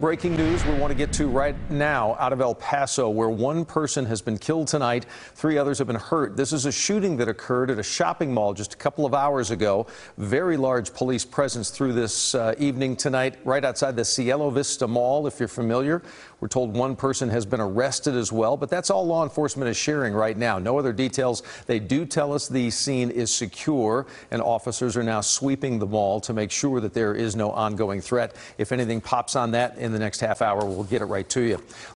Breaking news we want to get to right now out of El Paso, where one person has been killed tonight. Three others have been hurt. This is a shooting that occurred at a shopping mall just a couple of hours ago. Very large police presence through this uh, evening tonight, right outside the Cielo Vista Mall, if you're familiar. We're told one person has been arrested as well, but that's all law enforcement is sharing right now. No other details. They do tell us the scene is secure, and officers are now sweeping the mall to make sure that there is no ongoing threat. If anything pops on that, in the next half hour. We'll get it right to you.